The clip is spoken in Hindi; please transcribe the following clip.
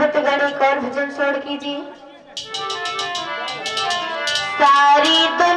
कोई भक्तगण एक और भजन छोड़ कीजिए। सारी दुनिया